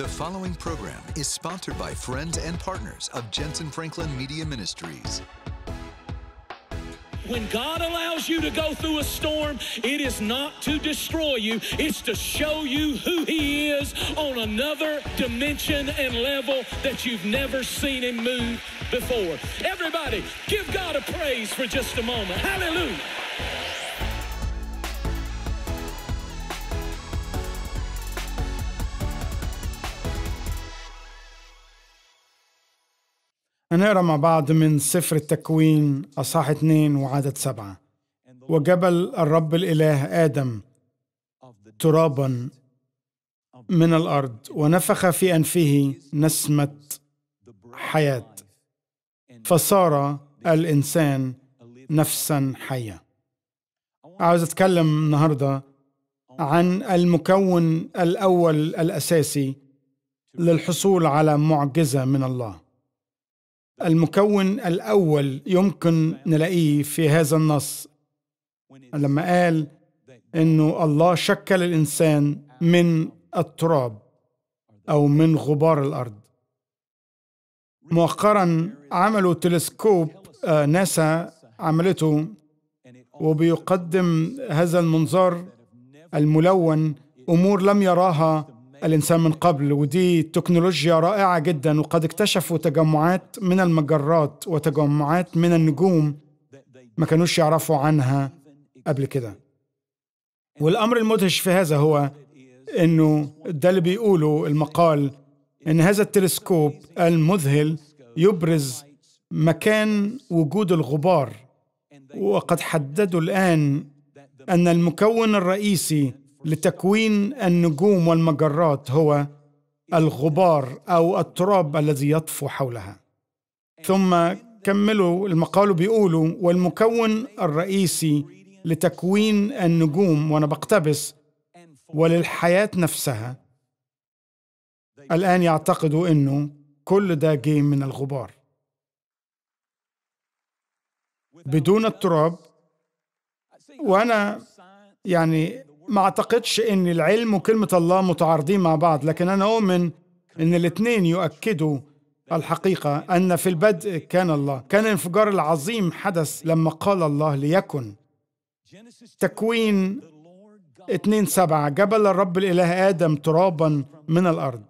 The following program is sponsored by friends and partners of Jensen Franklin Media Ministries. When God allows you to go through a storm, it is not to destroy you, it's to show you who He is on another dimension and level that you've never seen Him move before. Everybody, give God a praise for just a moment. Hallelujah. هنقرأ مع بعض من سفر التكوين أصحاح اتنين وعدد سبعة. وجبل الرب الإله آدم ترابا من الأرض ونفخ في أنفه نسمة حياة فصار الإنسان نفسا حية. عاوز أتكلم النهاردة عن المكون الأول الأساسي للحصول على معجزة من الله. المكون الأول يمكن نلاقيه في هذا النص. لما قال إنه الله شكل الإنسان من التراب أو من غبار الأرض. مؤخرا عملوا تلسكوب آه، ناسا عملته وبيقدم هذا المنظار الملون أمور لم يراها. الإنسان من قبل ودي تكنولوجيا رائعة جدا وقد اكتشفوا تجمعات من المجرات وتجمعات من النجوم ما كانوش يعرفوا عنها قبل كده. والأمر المدهش في هذا هو إنه ده اللي بيقوله المقال إن هذا التلسكوب المذهل يبرز مكان وجود الغبار. وقد حددوا الآن أن المكون الرئيسي لتكوين النجوم والمجرات هو الغبار أو التراب الذي يطفو حولها. ثم كملوا المقال بيقولوا والمكون الرئيسي لتكوين النجوم وأنا بقتبس وللحياة نفسها. الآن يعتقدوا إنه كل ده جه من الغبار. بدون التراب وأنا يعني ما أعتقدش إن العلم وكلمة الله متعارضين مع بعض لكن أنا أؤمن إن الاثنين يؤكدوا الحقيقة أن في البدء كان الله. كان الانفجار العظيم حدث لما قال الله ليكن. تكوين اتنين سبعة جبل الرب الإله آدم ترابا من الأرض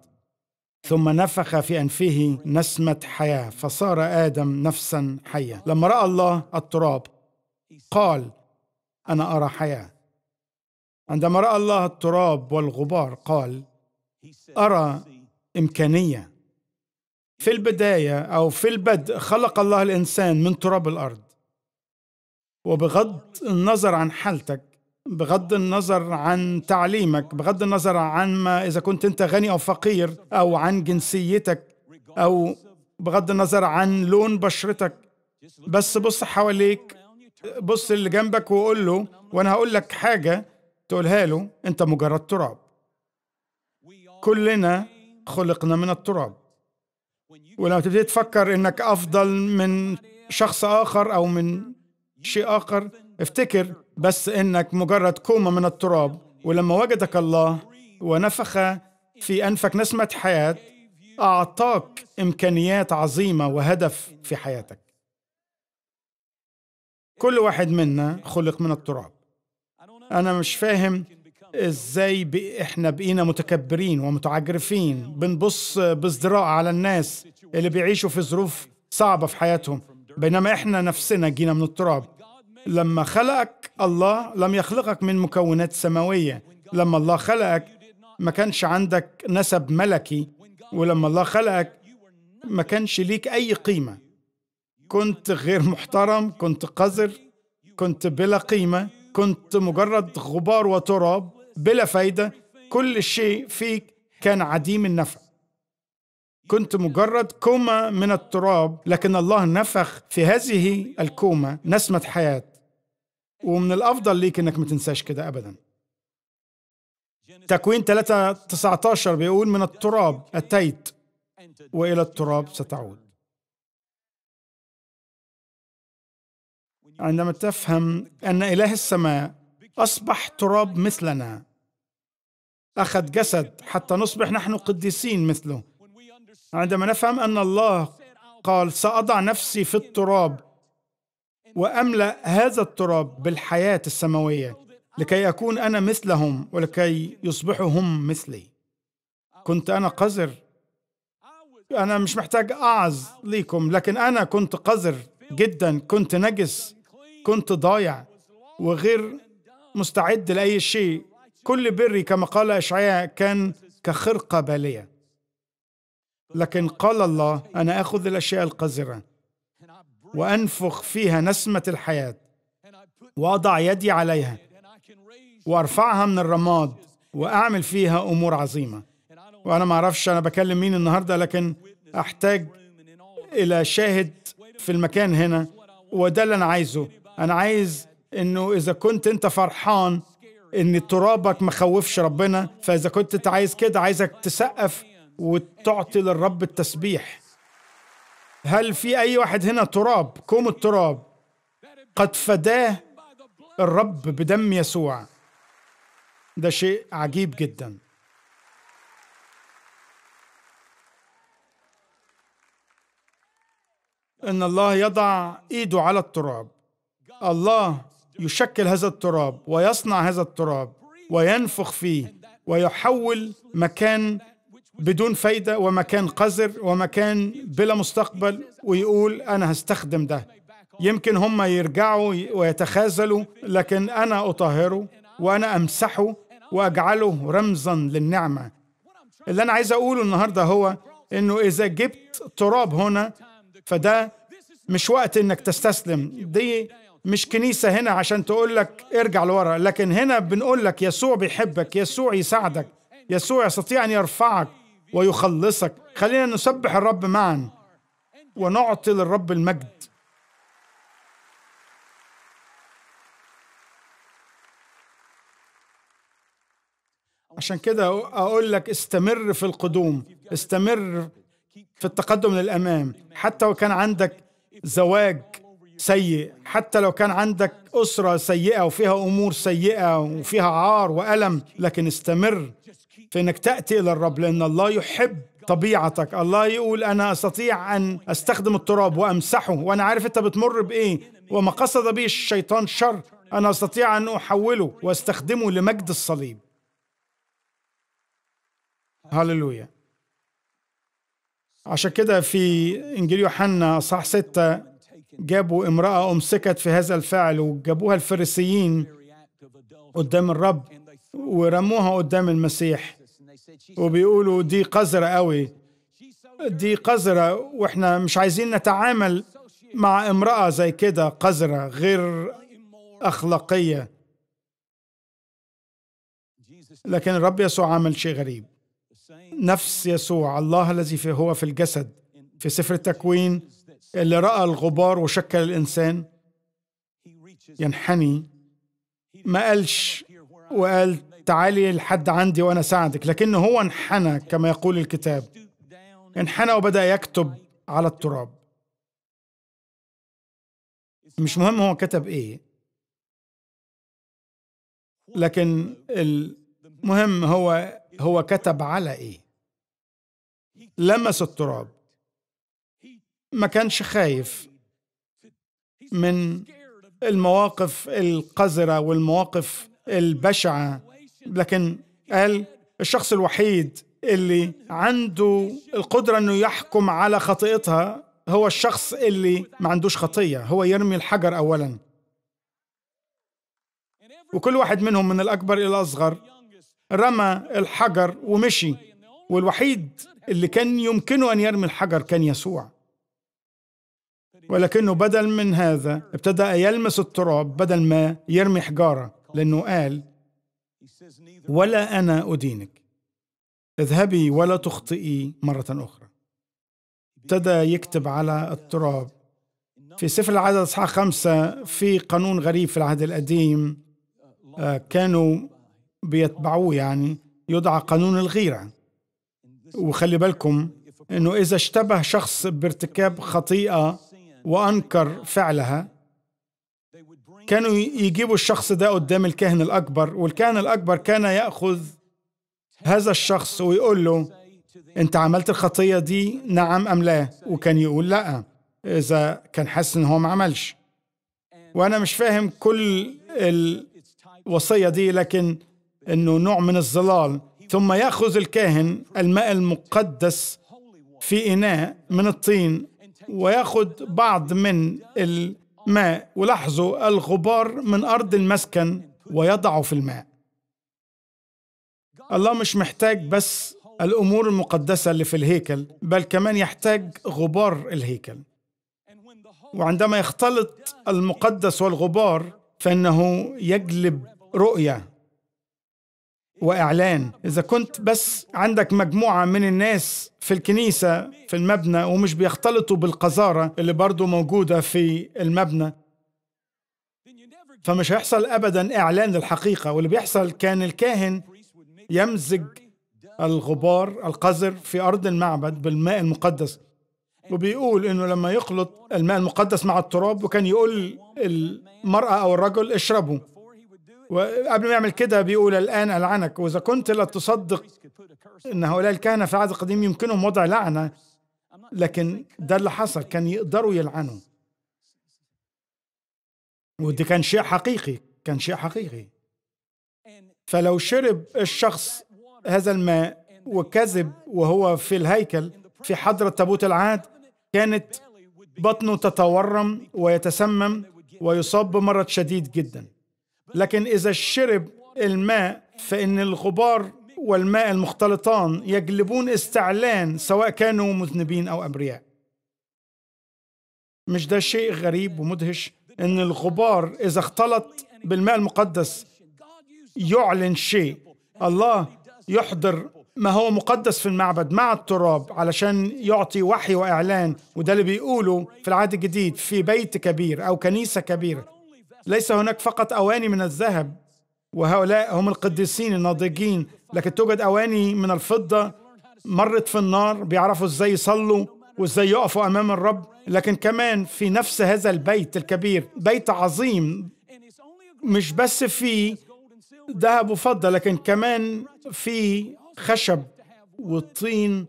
ثم نفخ في أنفه نسمة حياة فصار آدم نفسا حية لما رأى الله التراب قال أنا أرى حياة. عندما رأى الله التراب والغبار قال أرى إمكانية. في البداية أو في البدء خلق الله الإنسان من تراب الأرض. وبغض النظر عن حالتك بغض النظر عن تعليمك بغض النظر عن ما إذا كنت أنت غني أو فقير أو عن جنسيتك أو بغض النظر عن لون بشرتك بس بص حواليك بص اللي جنبك وقول له وأنا هقول لك حاجة تقولها له أنت مجرد تراب. كلنا خلقنا من التراب. ولما تبتدي تفكر إنك أفضل من شخص آخر أو من شيء آخر. افتكر بس إنك مجرد كومة من التراب. ولما وجدك الله ونفخ في أنفك نسمة حياة أعطاك إمكانيات عظيمة وهدف في حياتك. كل واحد منا خلق من التراب. أنا مش فاهم إزاي بي إحنا بقينا متكبرين ومتعجرفين بنبص بازدراء على الناس اللي بيعيشوا في ظروف صعبة في حياتهم. بينما إحنا نفسنا جينا من التراب. لما خلقك الله لم يخلقك من مكونات سماوية. لما الله خلقك ما كانش عندك نسب ملكي. ولما الله خلقك ما كانش ليك أي قيمة. كنت غير محترم كنت قذر كنت بلا قيمة. كنت مجرد غبار وتراب بلا فايدة كل شيء فيك كان عديم النفع. كنت مجرد كومة من التراب لكن الله نفخ في هذه الكومة نسمة حياة. ومن الأفضل ليك إنك ما تنساش كده أبدا. تكوين 3 19 بيقول من التراب أتيت وإلى التراب ستعود. عندما تفهم أن إله السماء أصبح تراب مثلنا. أخذ جسد حتى نصبح نحن قديسين مثله. عندما نفهم أن الله قال سأضع نفسي في التراب وأملأ هذا التراب بالحياة السماوية لكي أكون أنا مثلهم ولكي يصبحوا هم مثلي. كنت أنا قذر. أنا مش محتاج أعظ ليكم لكن أنا كنت قذر جدا كنت نجس. كنت ضايع وغير مستعد لأي شيء. كل بري كما قال إشعياء كان كخرقة بالية. لكن قال الله أنا أخذ الأشياء القذرة وأنفخ فيها نسمة الحياة وأضع يدي عليها وأرفعها من الرماد وأعمل فيها أمور عظيمة. وأنا ما أعرفش أنا بكلم مين النهاردة لكن أحتاج إلى شاهد في المكان هنا وده اللي أنا عايزه. أنا عايز إنه إذا كنت أنت فرحان إن ترابك مخوفش ربنا فإذا كنت أنت عايز كده عايزك تسقف وتعطي للرب التسبيح. هل في أي واحد هنا تراب؟ كوم التراب. قد فداه الرب بدم يسوع. ده شيء عجيب جدا. إن الله يضع إيده على التراب. الله يشكل هذا التراب ويصنع هذا التراب وينفخ فيه ويحول مكان بدون فايدة ومكان قذر ومكان بلا مستقبل ويقول أنا هستخدم ده. يمكن هم يرجعوا ويتخاذلوا لكن أنا أطهره وأنا أمسحه وأجعله رمزا للنعمة. اللي أنا عايز أقوله النهاردة هو إنه إذا جبت تراب هنا فده مش وقت إنك تستسلم. دي مش كنيسة هنا عشان تقول لك ارجع لورا لكن هنا بنقول لك يسوع بيحبك يسوع يساعدك يسوع يستطيع أن يرفعك ويخلصك. خلينا نسبح الرب معا ونعطي للرب المجد. عشان كده أقول لك استمر في القدوم استمر في التقدم للأمام. حتى لو كان عندك زواج سيء. حتى لو كان عندك أسرة سيئة وفيها أمور سيئة وفيها عار وألم لكن استمر في إنك تأتي إلى الرب لأن الله يحب طبيعتك. الله يقول أنا أستطيع أن أستخدم التراب وأمسحه. وأنا عارف أنت بتمر بإيه. وما قصد به الشيطان شر. أنا أستطيع أن أحوله وأستخدمه لمجد الصليب. هللويا. عشان كده في إنجيل يوحنا صح ستة جابوا امرأة أمسكت في هذا الفعل وجابوها الفريسيين قدام الرب ورموها قدام المسيح. وبيقولوا دي قذرة قوي. دي قذرة وإحنا مش عايزين نتعامل مع امرأة زي كده. قذرة غير أخلاقية. لكن الرب يسوع عمل شيء غريب. نفس يسوع الله الذي هو في الجسد في سفر التكوين اللي رأى الغبار وشكل الإنسان ينحني ما قالش وقال تعالي لحد عندي وأنا ساعدك لكنه هو انحنى كما يقول الكتاب. انحنى وبدأ يكتب على التراب. مش مهم هو كتب إيه لكن المهم هو هو كتب على إيه. لمس التراب. ما كانش خايف من المواقف القذرة والمواقف البشعة لكن قال الشخص الوحيد اللي عنده القدرة إنه يحكم على خطيئتها هو الشخص اللي ما عندوش خطية هو يرمي الحجر اولا. وكل واحد منهم من الأكبر إلى الأصغر رمى الحجر ومشي والوحيد اللي كان يمكنه أن يرمي الحجر كان يسوع. ولكنه بدل من هذا ابتدأ يلمس التراب بدل ما يرمي حجارة لأنه قال ولا أنا أدينك. اذهبي ولا تخطئي مرة أخرى. ابتدى يكتب على التراب. في سفر العدد أصحاح خمسة في قانون غريب في العهد القديم كانوا بيتبعوه يعني يدعى قانون الغيرة. وخلي بالكم إنه إذا اشتبه شخص بارتكاب خطيئة وأنكر فعلها. كانوا يجيبوا الشخص ده قدام الكاهن الأكبر والكاهن الأكبر كان يأخذ هذا الشخص ويقول له أنت عملت الخطية دي نعم أم لا؟ وكان يقول لا إذا كان حاسس إن هو ما عملش. وأنا مش فاهم كل الوصية دي لكن إنه نوع من الظلال. ثم يأخذ الكاهن الماء المقدس في إناء من الطين وياخذ بعض من الماء. ولاحظوا الغبار من أرض المسكن ويضعه في الماء. الله مش محتاج بس الأمور المقدسة اللي في الهيكل بل كمان يحتاج غبار الهيكل. وعندما يختلط المقدس والغبار فإنه يجلب رؤية وإعلان. إذا كنت بس عندك مجموعة من الناس في الكنيسة في المبنى ومش بيختلطوا بالقذارة اللي برضو موجودة في المبنى فمش هيحصل ابدا إعلان للحقيقة. واللي بيحصل كان الكاهن يمزج الغبار القذر في أرض المعبد بالماء المقدس وبيقول إنه لما يخلط الماء المقدس مع التراب وكان يقول المرأة أو الرجل اشربوا. وقبل ما يعمل كده بيقول الآن ألعنك. وإذا كنت لا تصدق إن هؤلاء الكهنة في العهد القديم يمكنهم وضع لعنة لكن ده اللي حصل. كان يقدروا يلعنوا. ودي كان شيء حقيقي كان شيء حقيقي. فلو شرب الشخص هذا الماء وكذب وهو في الهيكل في حضرة تابوت العهد كانت بطنه تتورم ويتسمم ويصاب بمرض شديد جدا. لكن إذا شرب الماء فإن الغبار والماء المختلطان يجلبون استعلان سواء كانوا مذنبين أو أبرياء. مش ده شيء غريب ومدهش؟ إن الغبار إذا اختلط بالماء المقدس يعلن شيء. الله يحضر ما هو مقدس في المعبد مع التراب علشان يعطي وحي وإعلان وده اللي بيقوله في العهد الجديد في بيت كبير أو كنيسة كبيرة. ليس هناك فقط أواني من الذهب وهؤلاء هم القديسين الناضجين لكن توجد أواني من الفضة مرت في النار بيعرفوا إزاي يصلوا وإزاي يقفوا أمام الرب. لكن كمان في نفس هذا البيت الكبير بيت عظيم مش بس في ذهب وفضة لكن كمان في خشب وطين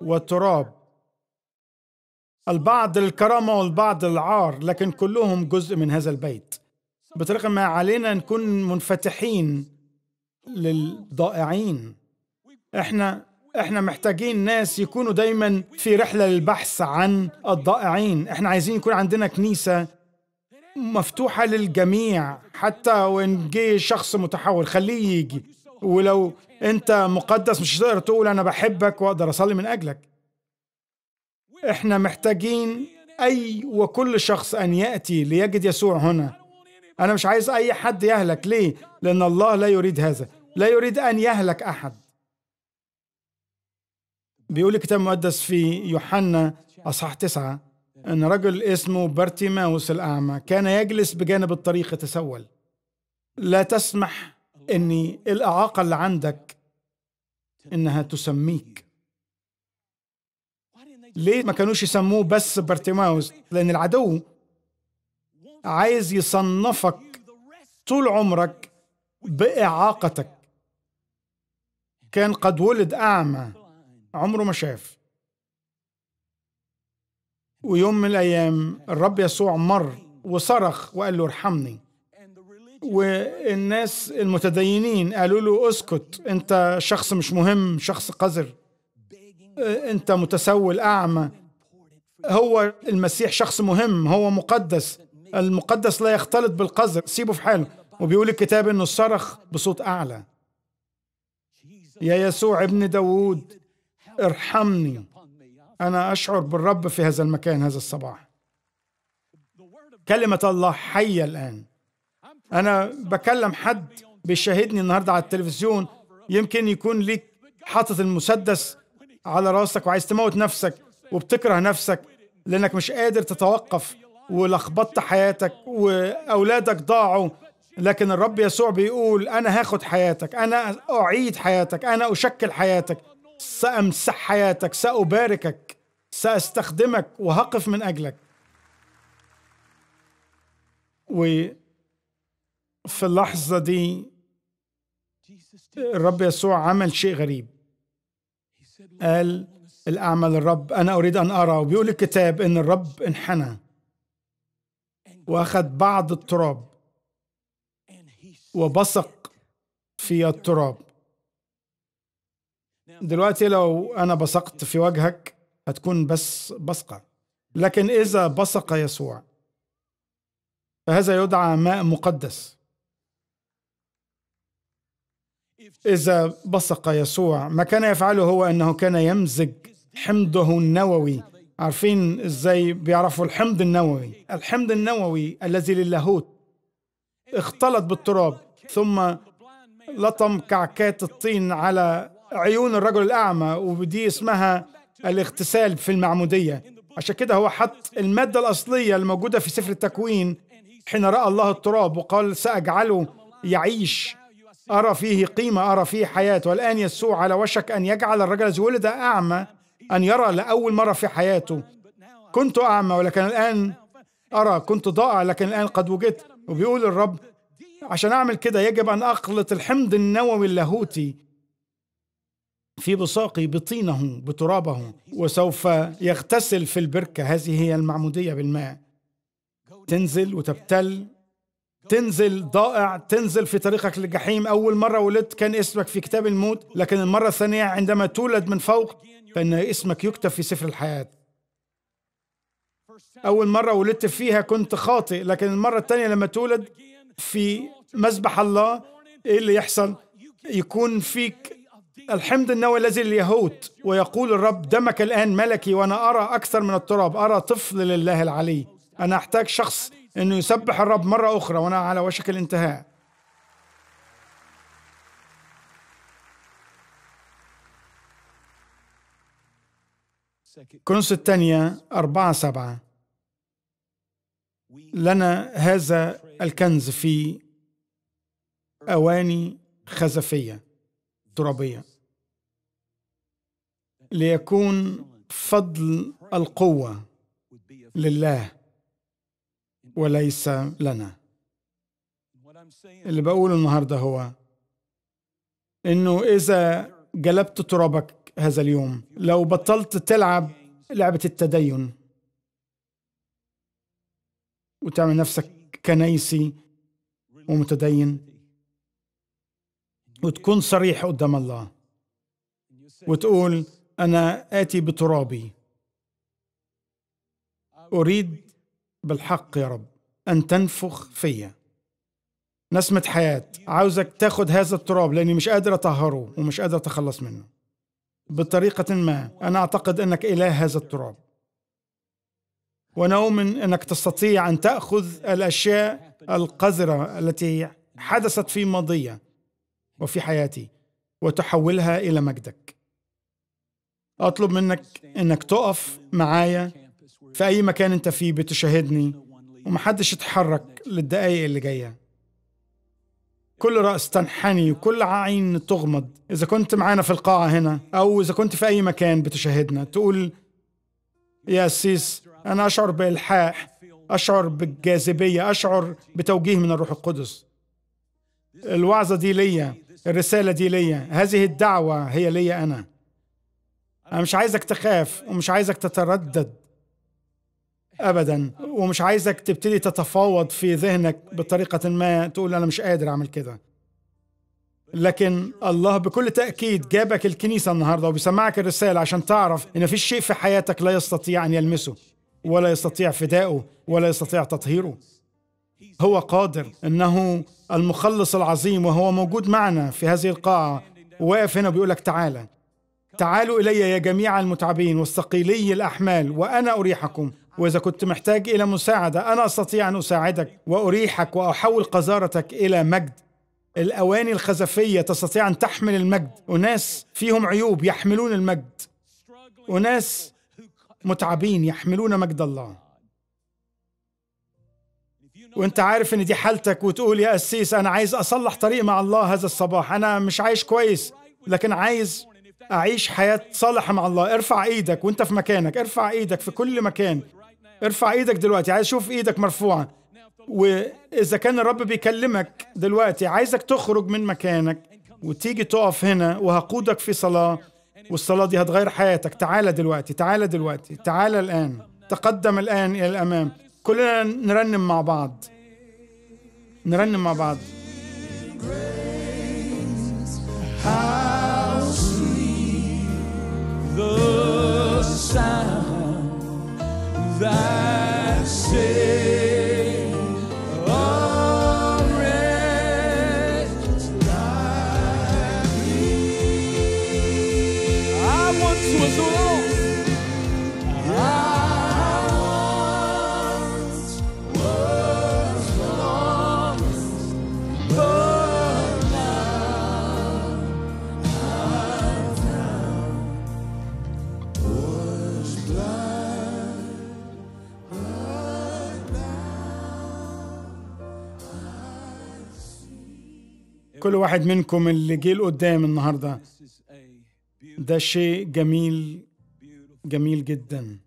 وتراب. البعض للكرامة والبعض للعار لكن كلهم جزء من هذا البيت. بطريقة ما علينا نكون منفتحين للضائعين. إحنا إحنا محتاجين ناس يكونوا دايما في رحلة للبحث عن الضائعين. إحنا عايزين يكون عندنا كنيسة مفتوحة للجميع حتى وإن جه شخص متحول خليه يجي. ولو أنت مقدس مش هتقدر تقول أنا بحبك وأقدر أصلي من أجلك. إحنا محتاجين أي وكل شخص أن يأتي ليجد يسوع هنا. أنا مش عايز أي حد يهلك. ليه؟ لأن الله لا يريد هذا. لا يريد أن يهلك أحد. بيقول الكتاب المقدس في يوحنا أصحاح تسعة إن رجل اسمه بارتيماوس الأعمى كان يجلس بجانب الطريق يتسول. لا تسمح ان الإعاقة اللي عندك إنها تسميك. ليه ما كانوش يسموه بس بارتيماوس لأن العدو عايز يصنفك طول عمرك بإعاقتك. كان قد ولد أعمى عمره ما شاف. ويوم من الأيام الرب يسوع مر وصرخ وقال له ارحمني. والناس المتدينين قالوا له اسكت أنت شخص مش مهم شخص قذر. أنت متسول أعمى. هو المسيح شخص مهم هو مقدس. المقدس لا يختلط بالقذر. سيبه في حاله. وبيقول الكتاب إنه صرخ بصوت أعلى. يا يسوع ابن داوود ارحمني. أنا أشعر بالرب في هذا المكان هذا الصباح. كلمة الله حية الآن. أنا بكلم حد بيشاهدني النهارده على التلفزيون. يمكن يكون ليك حاطط المسدس على راسك وعايز تموت نفسك وبتكره نفسك لأنك مش قادر تتوقف. ولخبطت حياتك وأولادك ضاعوا لكن الرب يسوع بيقول أنا هاخد حياتك أنا أعيد حياتك أنا أشكل حياتك سأمسح حياتك سأباركك سأستخدمك وهقف من أجلك. وفي اللحظة دي الرب يسوع عمل شيء غريب. قال الأعمى للرب أنا أريد أن أرى وبيقول الكتاب إن الرب انحنى. وأخذ بعض التراب وبصق في التراب. دلوقتي لو أنا بصقت في وجهك هتكون بس بصقة لكن إذا بصق يسوع فهذا يدعى ماء مقدس. إذا بصق يسوع ما كان يفعله هو أنه كان يمزج حمضه النووي عارفين إزاي بيعرفوا الحمض النووي. الحمض النووي الذي للاهوت اختلط بالتراب ثم لطم كعكات الطين على عيون الرجل الأعمى ودي اسمها الاغتسال في المعمودية. عشان كده هو حط المادة الأصلية الموجودة في سفر التكوين حين رأى الله التراب وقال سأجعله يعيش أرى فيه قيمة أرى فيه حياة. والآن يسوع على وشك أن يجعل الرجل الذي ولد أعمى أن يرى لأول مرة في حياته. كنت أعمى ولكن الآن أرى كنت ضائع لكن الآن قد وجدت. وبيقول الرب عشان أعمل كده يجب أن أخلط الحمض النووي اللاهوتي في بصاقي بطينه بترابه وسوف يغتسل في البركة. هذه هي المعمودية بالماء. تنزل وتبتل. تنزل ضائع تنزل في طريقك للجحيم. أول مرة ولدت كان اسمك في كتاب الموت لكن المرة الثانية عندما تولد من فوق فإن اسمك يكتب في سفر الحياة. أول مرة ولدت فيها كنت خاطئ لكن المرة الثانية لما تولد في مذبح الله إيه اللي يحصل؟ يكون فيك الحمد النووي الذي لليهود ويقول الرب دمك الآن ملكي وأنا أرى أكثر من التراب أرى طفل لله العلي. أنا أحتاج شخص أنه يسبح الرب مرة أخرى وأنا على وشك الانتهاء. كنوس الثانية أربعة سبعة. لنا هذا الكنز في أواني خزفية ترابية. ليكون فضل القوة لله. وليس لنا. اللي بقوله النهارده هو إنه إذا جلبت ترابك هذا اليوم لو بطلت تلعب لعبة التدين وتعمل نفسك كنيسي ومتدين وتكون صريح قدام الله وتقول أنا آتي بترابي. أريد بالحق يا رب أن تنفخ فيا. نسمة حياة عاوزك تاخد هذا التراب لأني مش قادر أطهره ومش قادر أتخلص منه. بطريقة ما أنا أعتقد أنك إله هذا التراب. وأنا أؤمن أنك تستطيع أن تأخذ الأشياء القذرة التي حدثت في ماضية وفي حياتي وتحولها إلى مجدك. أطلب منك أنك تقف معايا في أي مكان أنت فيه بتشاهدني ومحدش يتحرك للدقايق اللي جاية. كل رأس تنحني وكل عين تغمض. إذا كنت معانا في القاعة هنا أو إذا كنت في أي مكان بتشاهدنا تقول يا سيس أنا أشعر بإلحاح أشعر بالجاذبية أشعر بتوجيه من الروح القدس. الوعظة دي ليا الرسالة دي ليا هذه الدعوة هي ليا أنا. أنا مش عايزك تخاف ومش عايزك تتردد. ابدا. ومش عايزك تبتدي تتفاوض في ذهنك بطريقة ما تقول أنا مش قادر أعمل كده. لكن الله بكل تأكيد جابك الكنيسة النهارده وبيسمعك الرسالة عشان تعرف إن في شيء في حياتك لا يستطيع أن يلمسه ولا يستطيع فدائه ولا يستطيع تطهيره. هو قادر إنه المخلص العظيم وهو موجود معنا في هذه القاعة. وواقف هنا بيقول لك تعالى. تعالوا إلي يا جميع المتعبين والثقيلي الأحمال وأنا أريحكم. وإذا كنت محتاج إلى مساعدة أنا أستطيع أن أساعدك وأريحك وأحول قذارتك إلى مجد. الأواني الخزفية تستطيع أن تحمل المجد. وناس فيهم عيوب يحملون المجد. وناس متعبين يحملون مجد الله. وأنت عارف إن دي حالتك وتقول يا قسيس أنا عايز أصلح طريق مع الله هذا الصباح. أنا مش عايش كويس لكن عايز أعيش حياة صالحة مع الله. ارفع إيدك وأنت في مكانك ارفع إيدك في كل مكان. ارفع إيدك دلوقتي عايز أشوف إيدك مرفوعة. وإذا كان الرب بيكلمك دلوقتي عايزك تخرج من مكانك وتيجي تقف هنا وهقودك في صلاة والصلاة دي هتغير حياتك. تعالى دلوقتي تعالى دلوقتي تعالى الآن. تقدم الآن إلى الأمام. كلنا نرنم مع بعض. نرنم مع بعض. The sound that save. كل واحد منكم اللي جه لقدام النهارده. ده شيء جميل جميل جدا.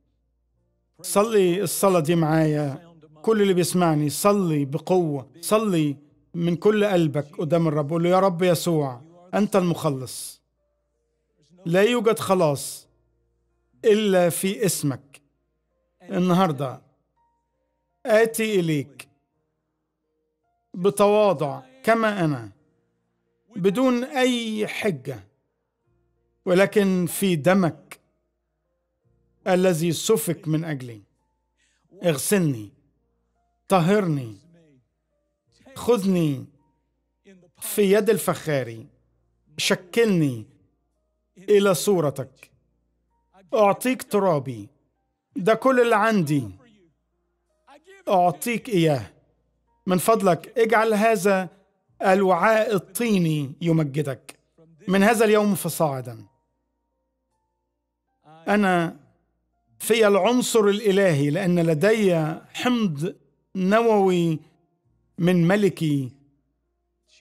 صلي الصلاة دي معايا. كل اللي بيسمعني صلي بقوة صلي من كل قلبك قدام الرب. قول له يا رب يسوع أنت المخلص. لا يوجد خلاص إلا في اسمك. النهاردة آتي إليك بتواضع كما أنا. بدون أي حجة ولكن في دمك الذي سفك من أجلي. اغسلني طهرني خذني في يد الفخاري شكلني إلى صورتك. أعطيك ترابي ده كل اللي عندي. أعطيك إياه. من فضلك اجعل هذا الوعاء الطيني يمجدك. من هذا اليوم فصاعدا. أنا في العنصر الإلهي لأن لدي حمض نووي من ملكي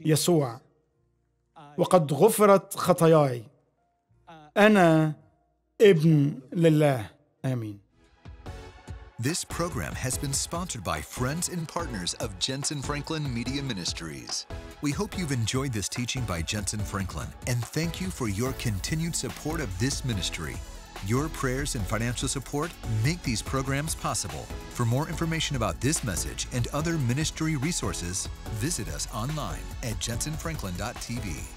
يسوع. وقد غفرت خطاياي. أنا ابن لله. آمين. This program has been sponsored by friends and partners of Jensen Franklin Media Ministries. We hope you've enjoyed this teaching by Jensen Franklin and thank you for your continued support of this ministry. Your prayers and financial support make these programs possible. For more information about this message and other ministry resources, visit us online at jensenfranklin.tv.